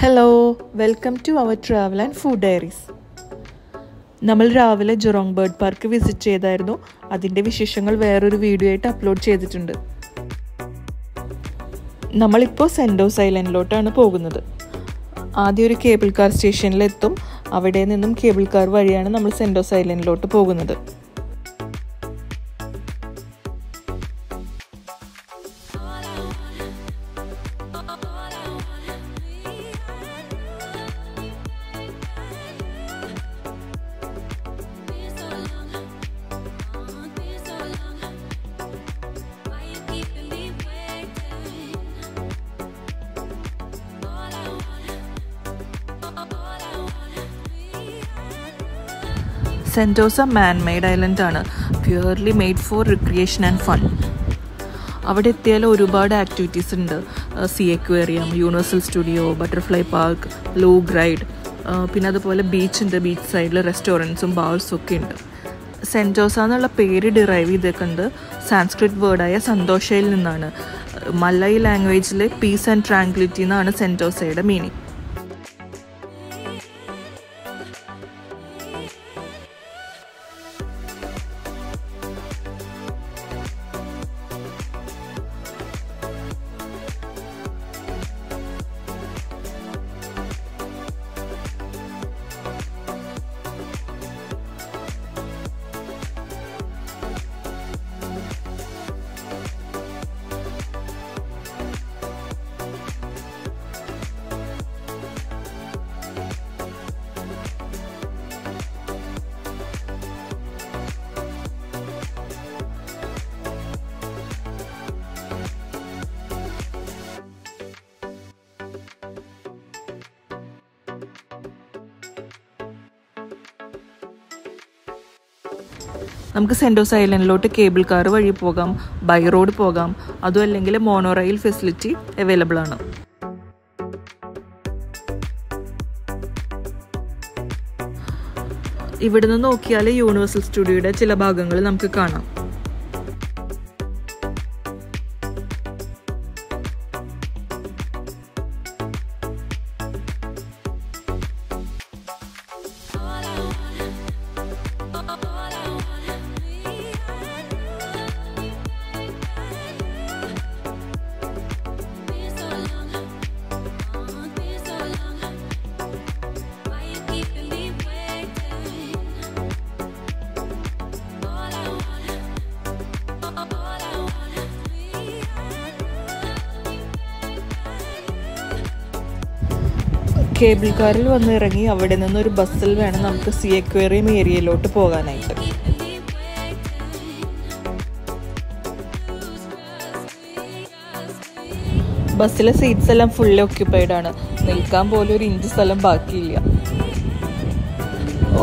Hello welcome to our travel and food diaries നമ്മൾ രാവിലെ ജൊറോങ് bird park visit ചെയ്തായിരുന്നു. അതിന്റെ വിശേഷങ്ങൾ വേറൊരു വീഡിയോ ആയിട്ട് അപ്ലോഡ് ചെയ്തിട്ടുണ്ട്. നമ്മളിപ്പോൾ സെൻഡോസ് ഐലൻഡിലോട്ടാണ് പോകുന്നത്. ആദ്യം ഒരു കേബിൾ കാർ സ്റ്റേഷനിലെത്തും അവിടെ നിന്നും കേബിൾ കാർ വഴിയാണ് നമ്മൾ സെൻഡോസ് ഐലൻഡിലോട്ട് പോകുന്നത്. സെന്റോസ മാൻ മെയ്ഡ് ഐലൻഡ് ആണ്. Purely made for recreation and fun അവിടെ എത്തിയാൽ ഒരുപാട് ആക്ടിവിറ്റീസ് ഉണ്ട്. Sea aquarium universal studio butterfly park luge ride പിന്നെ അതുപോലെ ബീച്ച് ഉണ്ട്. ബീച്ച് സൈഡിൽ റെസ്റ്റോറന്റ്സും ബാൾസും ഒക്കെ ഉണ്ട്. സെന്റോസ എന്നുള്ള പേര് ഡിറൈവ് ചെയ്തേക്കുന്നത് സാൻസ്ക്രിറ്റ് വേർഡായ സന്തോഷയിൽ നിന്നാണ്. മലൈ ലാംഗ്വേജിൽ പീസ് ആൻഡ് ട്രാങ്ക്ലിറ്റി എന്നാണ് സെന്റോസയുടെ മീനിങ് നമുക്ക് സെന്റോസ് ഐലൻഡിലോട്ട് കേബിൾ കാർ വഴി പോകാം ബൈ റോഡ് പോകാം. അതും അല്ലെങ്കിൽ മോണോറെയിൽ ഫെസിലിറ്റി അവൈലബിൾ ആണ്. ഇവിടുന്ന് നോക്കിയാൽ യൂണിവേഴ്സൽ സ്റ്റുഡിയോയുടെ ചില ഭാഗങ്ങൾ നമുക്ക് കാണാം. കേബിൾ കാറിൽ വന്ന് ഇറങ്ങി അവിടെ നിന്ന് ഒരു ബസ്സിൽ വേണം നമുക്ക് സി അക്വേറിയം ഏരിയയിലോട്ട് പോകാനായിട്ട്. ബസ്സിലെ സീറ്റ്സ് എല്ലാം ഫുള്ളി ഓക്യുപ്പൈഡ് ആണ്. നിൽക്കാൻ പോലും ഒരു ഇഞ്ച് സ്ഥലം ബാക്കിയില്ല.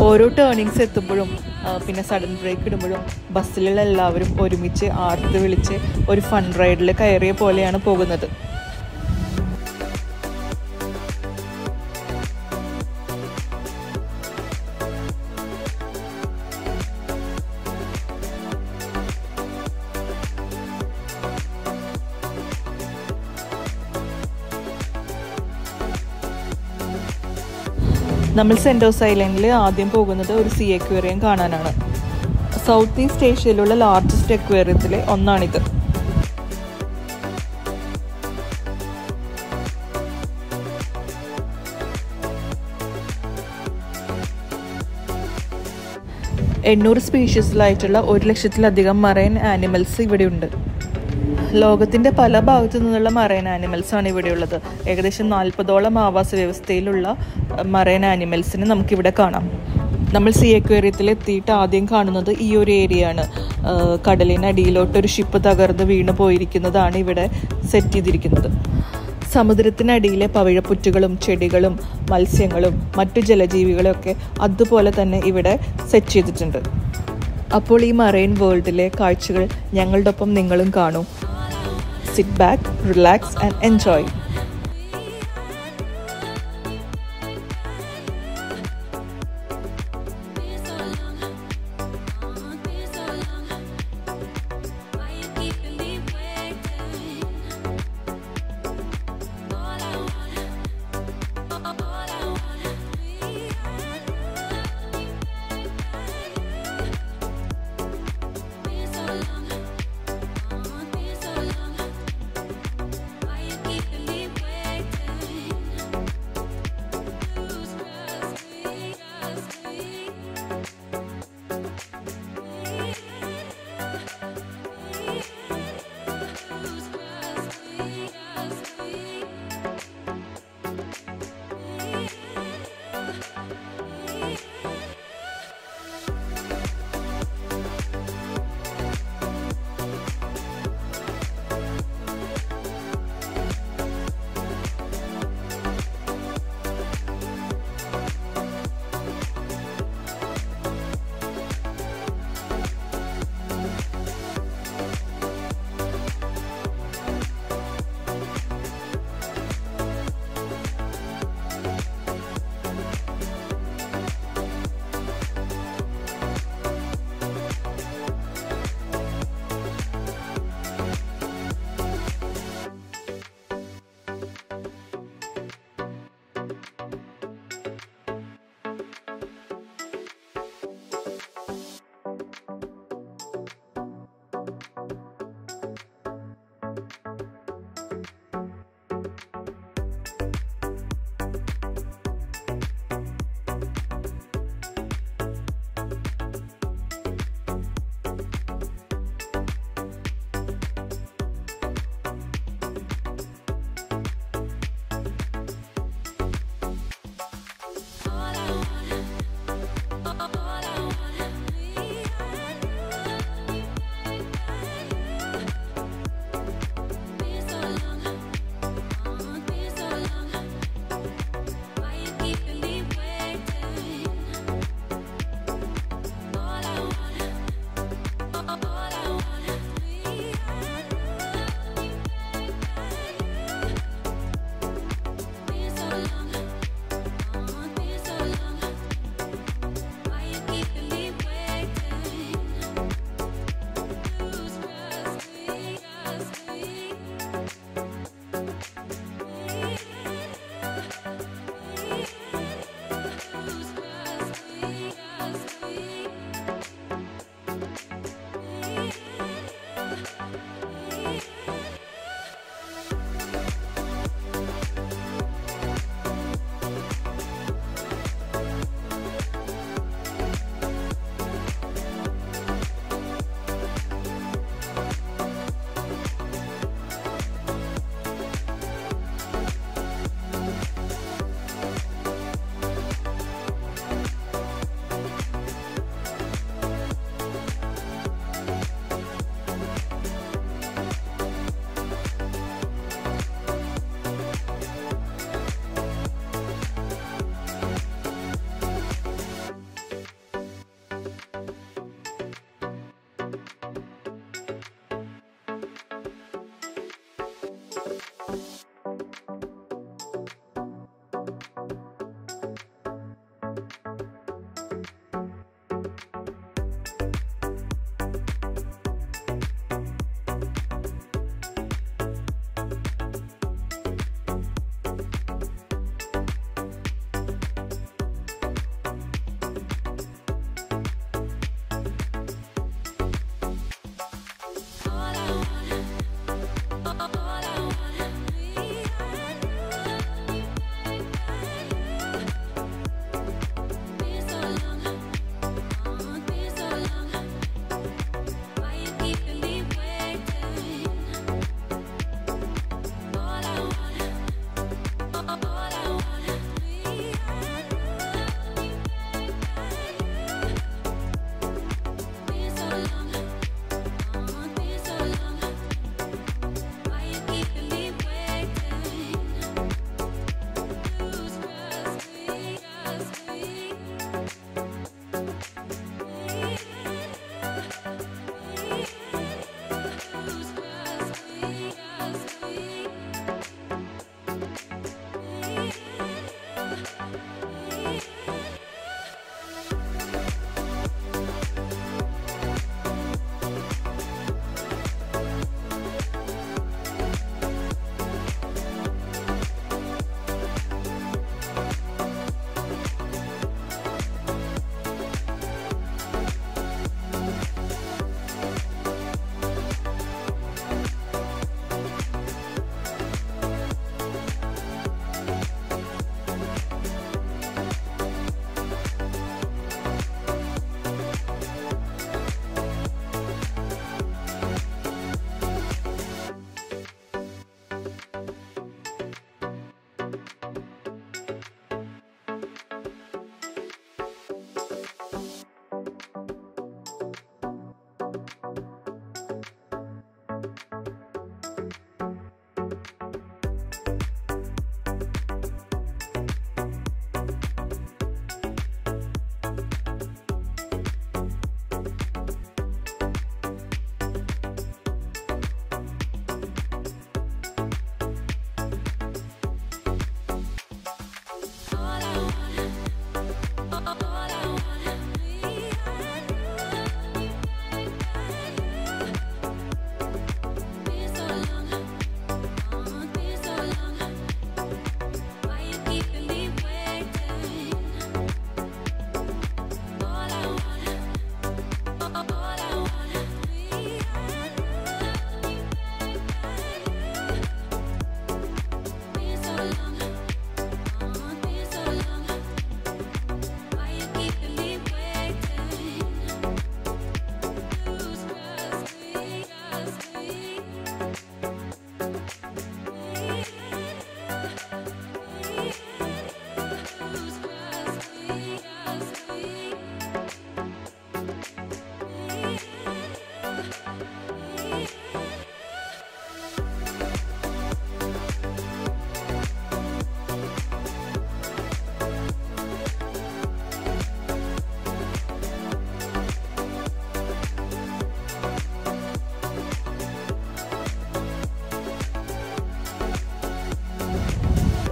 ഓരോ ടേണിങ്സ് എത്തുമ്പോഴും പിന്നെ സഡൻ ബ്രേക്ക് ഇടുമ്പോഴും ബസ്സിലുള്ള എല്ലാവരും ഒരുമിച്ച് ആർത്ത് വിളിച്ച് ഒരു ഫൺ റൈഡിൽ കയറിയ പോലെയാണ് പോകുന്നത്. നമ്മൾ സെന്റോസ് ഐലൻഡിൽ ആദ്യം പോകുന്നത് ഒരു സി എക്വേറിയം കാണാനാണ്. സൗത്ത് ഈസ്റ്റ് ഏഷ്യയിലുള്ള ലാർജസ്റ്റ് എക്വേറിയത്തിലെ ഒന്നാണിത്. എണ്ണൂറ് സ്പീഷീസിലായിട്ടുള്ള ഒരു ലക്ഷത്തിലധികം മറൈൻ ആനിമൽസ് ഇവിടെയുണ്ട് ലോകത്തിന്റെ പല ഭാഗത്തു നിന്നുള്ള മറൈൻ ആനിമൽസാണ് ഇവിടെയുള്ളത്. ഏകദേശം നാൽപ്പതോളം ആവാസ വ്യവസ്ഥയിലുള്ള മറൈൻ ആനിമൽസിനെ നമുക്കിവിടെ കാണാം. നമ്മൾ സി എക്വേറിയത്തിൽ എത്തിയിട്ട് ആദ്യം കാണുന്നത് ഈ ഒരു ഏരിയ ആണ് കടലിനടിയിലോട്ട് ഒരു ഷിപ്പ് തകർന്ന് വീണു പോയിരിക്കുന്നതാണ് ഇവിടെ സെറ്റ് ചെയ്തിരിക്കുന്നത്. സമുദ്രത്തിനടിയിലെ പവിഴപ്പുറ്റുകളും ചെടികളും മത്സ്യങ്ങളും മറ്റു ജലജീവികളൊക്കെ അതുപോലെ തന്നെ ഇവിടെ സെറ്റ് ചെയ്തിട്ടുണ്ട്. അപ്പോൾ ഈ മറൈൻ വേൾഡിലെ കാഴ്ചകൾ ഞങ്ങളുടെ ഒപ്പം നിങ്ങളും കാണൂ. Sit back relax and enjoy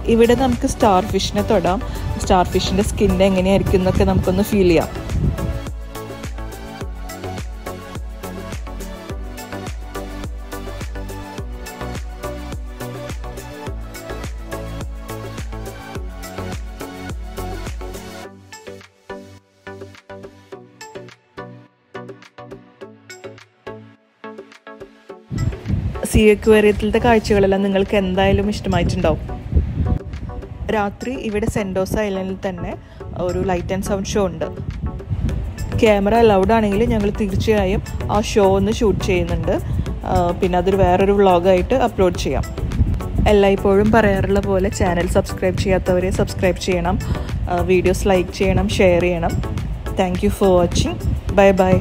ഇവിടെ നമുക്ക് സ്റ്റാർ ഫിഷിനെ തൊടാം. സ്റ്റാർ ഫിഷിന്റെ സ്കിൻ എങ്ങനെയായിരിക്കും എന്നൊക്കെ നമുക്കൊന്ന് ഫീൽ ചെയ്യാം. സി അക്വേറിയത്തിലത്തെ കാഴ്ചകളെല്ലാം നിങ്ങൾക്ക് എന്തായാലും ഇഷ്ടമായിട്ടുണ്ടാവും. രാത്രി ഇവിടെ സെൻഡോസ് ഐലൻഡിൽ തന്നെ ഒരു ലൈറ്റ് ആൻഡ് സൗണ്ട് ഷോ ഉണ്ട്. ക്യാമറ അലൗഡ് ആണെങ്കിൽ ഞങ്ങൾ തീർച്ചയായും ആ ഷോ ഒന്ന് ഷൂട്ട് ചെയ്യുന്നുണ്ട്. പിന്നെ അതൊരു വേറൊരു വ്ളോഗായിട്ട് അപ്ലോഡ് ചെയ്യാം. എല്ലായ്പ്പോഴും പറയാറുള്ള പോലെ ചാനൽ സബ്സ്ക്രൈബ് ചെയ്യാത്തവരെ സബ്സ്ക്രൈബ് ചെയ്യണം. വീഡിയോസ് ലൈക്ക് ചെയ്യണം ഷെയർ ചെയ്യണം. Thank you for watching bye bye